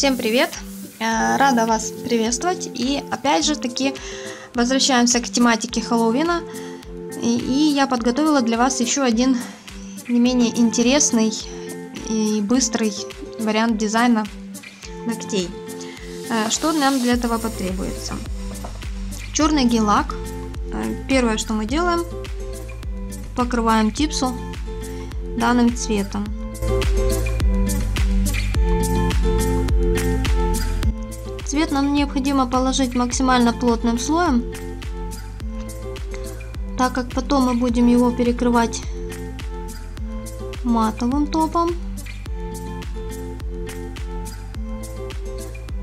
Всем привет! Э, рада вас приветствовать. И опять же таки возвращаемся к тематике Хэллоуина. И я подготовила для вас еще один не менее интересный и быстрый вариант дизайна ногтей. Э, что нам для этого потребуется? Черный гель-лак. Э, первое, что мы делаем, покрываем типсу данным цветом. Цвет нам необходимо положить максимально плотным слоем, так как потом мы будем его перекрывать матовым топом.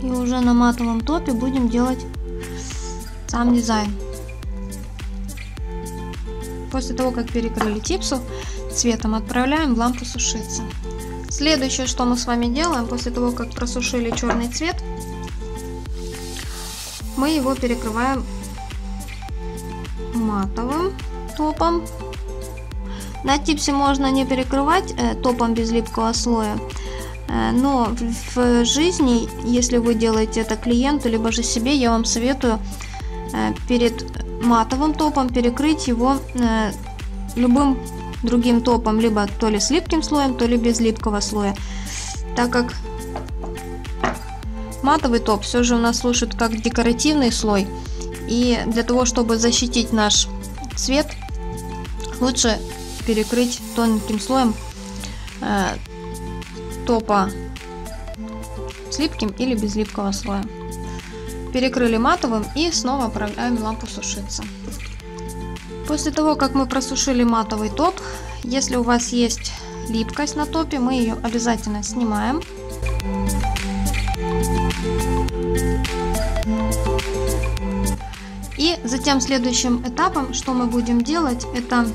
И уже на матовом топе будем делать сам дизайн. После того, как перекрыли типсу, цветом отправляем в лампу сушиться. Следующее, что мы с вами делаем, после того, как просушили черный цвет, мы его перекрываем матовым топом. На типсе можно не перекрывать э, топом без липкого слоя, э, но в жизни, если вы делаете это клиенту, либо же себе, я вам советую э, перед матовым топом перекрыть его любым другим топом, либо то ли с липким слоем, то ли без липкого слоя, так как матовый топ все же у нас служит как декоративный слой. И для того, чтобы защитить наш цвет, лучше перекрыть тоненьким слоем э, топа с липким или без липкого слоя. Перекрыли матовым и снова отправляем лампу сушиться. После того, как мы просушили матовый топ, если у вас есть липкость на топе, мы ее обязательно снимаем. И затем следующим этапом, что мы будем делать, это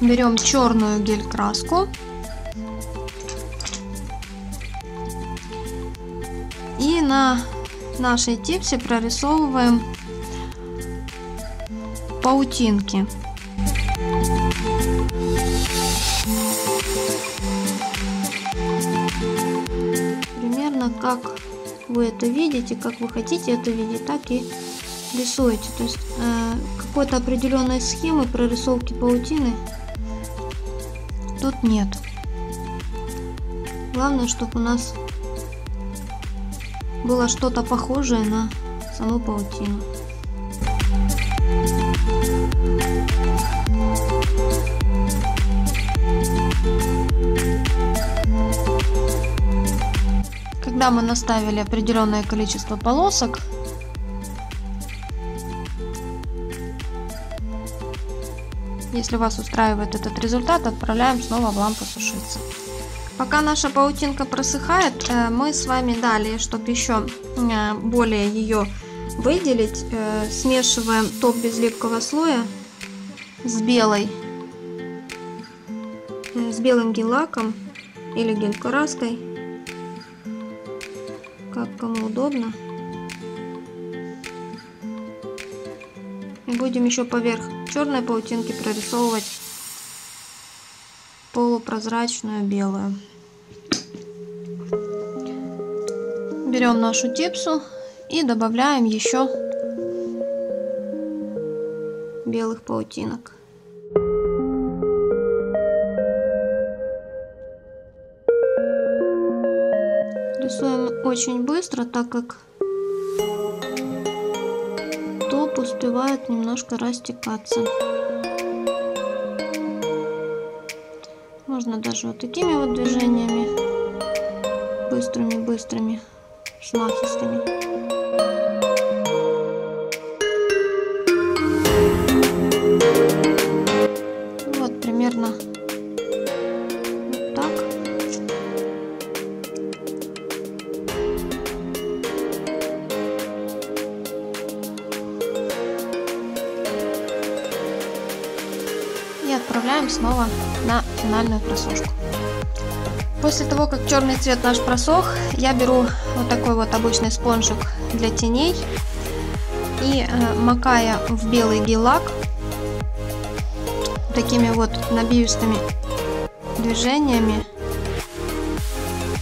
берем черную гель-краску и на нашей типсе прорисовываем паутинки. Примерно как вы это видите, как вы хотите это видеть, так и рисуете. То есть э, какой-то определенной схемы прорисовки паутины тут нет. Главное, чтобы у нас было что-то похожее на саму паутину. Когда мы наставили определенное количество полосок, Если вас устраивает этот результат, отправляем снова в лампу сушиться. Пока наша паутинка просыхает, э, мы с вами далее, чтобы еще э, более ее выделить, э, смешиваем топ без липкого слоя с белой, с белым гель-лаком или гель-краской, как кому удобно. И будем еще поверх черной паутинки прорисовывать полупрозрачную белую. Берем нашу типсу и добавляем еще белых паутинок. Очень быстро, так как топ успевает немножко растекаться. Можно даже вот такими вот движениями, быстрыми-быстрыми, шмахистыми. Отправляем снова на финальную просушку. После того, как черный цвет наш просох, я беру вот такой вот обычный спонжик для теней и э, макая в белый гель-лак такими вот набивистыми движениями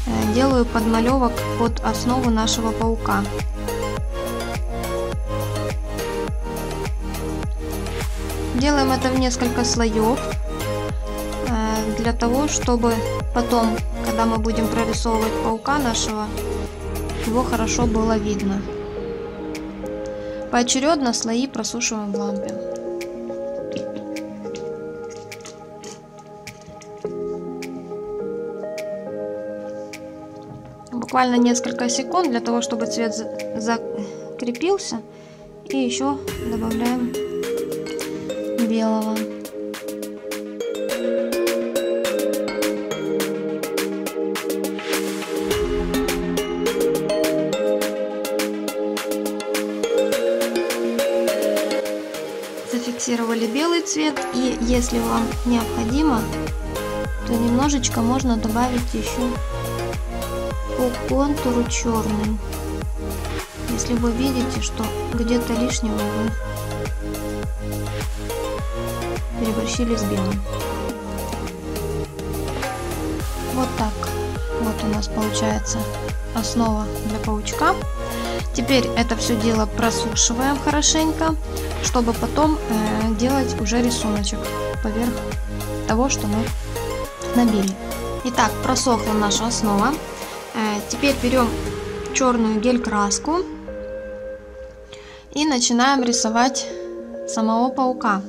э, делаю подмалевок под основу нашего паука. Делаем это в несколько слоев, для того, чтобы потом, когда мы будем прорисовывать паука нашего, его хорошо было видно. Поочередно слои просушиваем в лампе. Буквально несколько секунд для того, чтобы цвет закрепился. И еще добавляем белого. Белый цвет и если вам необходимо, то немножечко можно добавить еще по контуру черный. Если вы видите, что где-то лишнего вы переборщили с белым. Вот так. Вот у нас получается основа для паучка. Теперь это все дело просушиваем хорошенько, чтобы потом э, делать уже рисуночек поверх того, что мы набили. Итак, просохла наша основа. Э, теперь берем черную гель-краску и начинаем рисовать самого паука.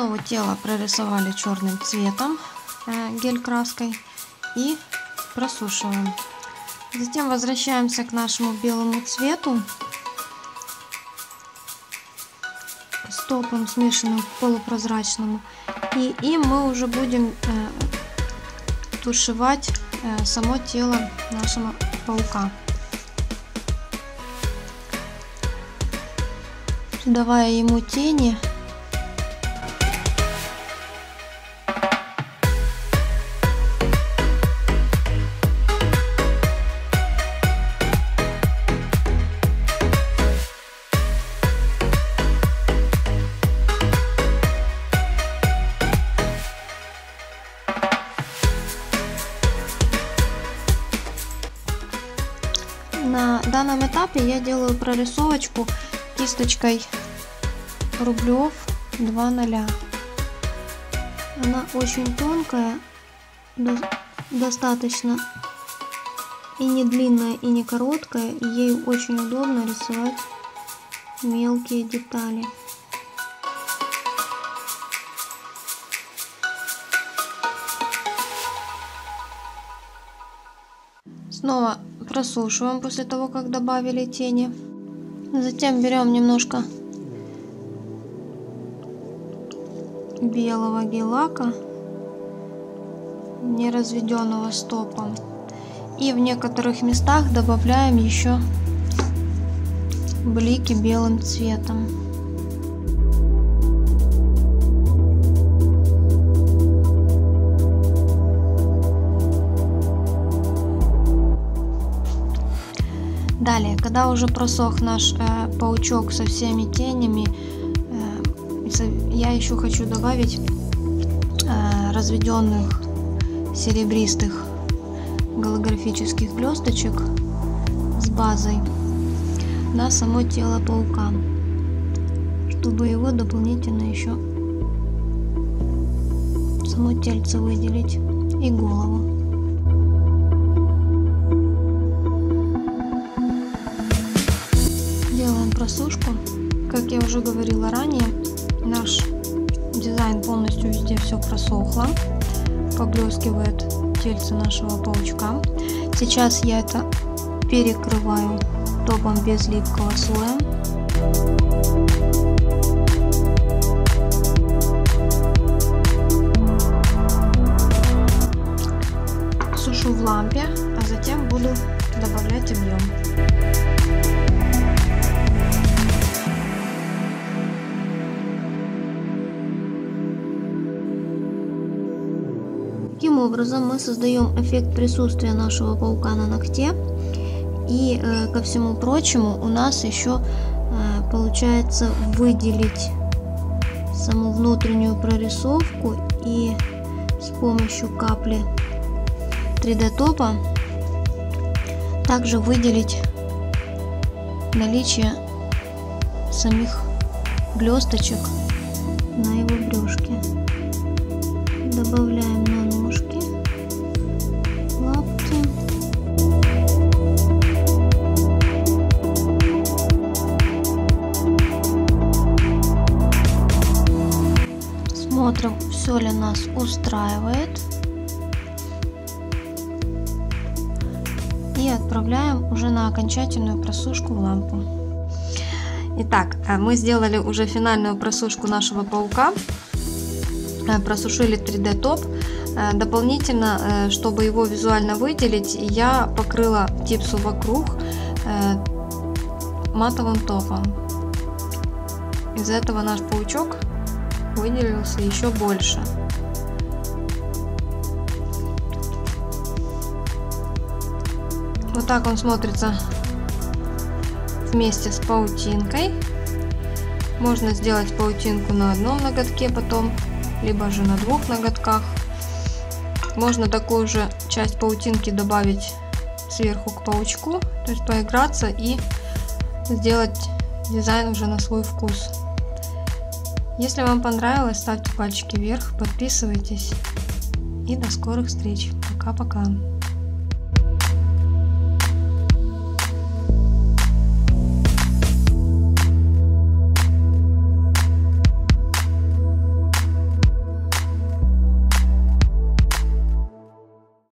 Основу тела прорисовали черным цветом, э, гель-краской и просушиваем. Затем возвращаемся к нашему белому цвету. Стопом смешанным полупрозрачному. И им мы уже будем э, тушевать э, само тело нашего паука. Давая ему тени данном этапе я делаю прорисовочку кисточкой Рублев 2.0. Она очень тонкая, достаточно и не длинная, и не короткая, ей очень удобно рисовать мелкие детали. Снова просушиваем после того, как добавили тени. Затем берем немножко белого гелака, не разведенного стопом. И в некоторых местах добавляем еще блики белым цветом. Далее, когда уже просох наш э, паучок со всеми тенями, э, я еще хочу добавить э, разведенных серебристых голографических блесточек с базой на само тело паука, чтобы его дополнительно еще само тельце выделить и голову. Уже говорила ранее, наш дизайн полностью везде все просохло. Поблескивает тельце нашего паучка. Сейчас я это перекрываю топом без липкого слоя. Образом мы создаем эффект присутствия нашего паука на ногте. И э, ко всему прочему у нас еще э, получается выделить саму внутреннюю прорисовку и с помощью капли 3D топа также выделить наличие самих блесточек на его брюшке. Добавляем Смотрим, все ли нас устраивает. И отправляем уже на окончательную просушку в лампу. Итак, мы сделали уже финальную просушку нашего паука. Просушили 3D топ. Дополнительно, чтобы его визуально выделить, я покрыла типсу вокруг матовым топом. Из-за этого наш паучок выделился еще больше. Вот так он смотрится вместе с паутинкой. Можно сделать паутинку на одном ноготке потом, либо же на двух ноготках. Можно такую же часть паутинки добавить сверху к паучку, то есть поиграться и сделать дизайн уже на свой вкус. Если вам понравилось, ставьте пальчики вверх, подписывайтесь и до скорых встреч. Пока-пока.